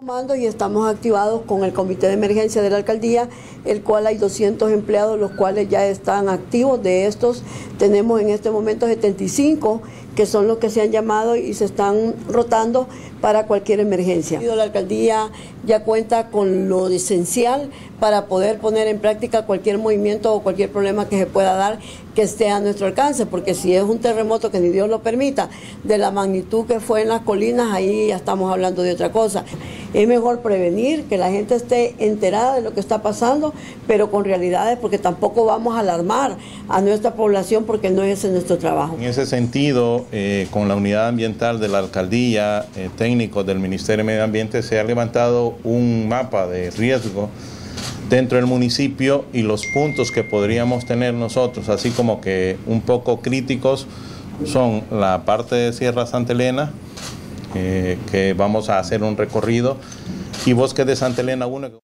Comando y estamos activados con el comité de emergencia de la alcaldía, el cual hay 200 empleados, los cuales ya están activos. De estos tenemos en este momento 75 que son los que se han llamado y se están rotando para cualquier emergencia. La alcaldía ya cuenta con lo esencial para poder poner en práctica cualquier movimiento o cualquier problema que se pueda dar que esté a nuestro alcance, porque si es un terremoto que ni Dios lo permita, de la magnitud que fue en las colinas, ahí ya estamos hablando de otra cosa. Es mejor prevenir, que la gente esté enterada de lo que está pasando, pero con realidades, porque tampoco vamos a alarmar a nuestra población porque no es nuestro trabajo. En ese sentido, eh, con la unidad ambiental de la alcaldía, eh, técnicos del Ministerio de Medio Ambiente, se ha levantado un mapa de riesgo dentro del municipio y los puntos que podríamos tener nosotros, así como que un poco críticos, son la parte de Sierra Santa Elena, eh, que vamos a hacer un recorrido, y Bosque de Santa Elena 1.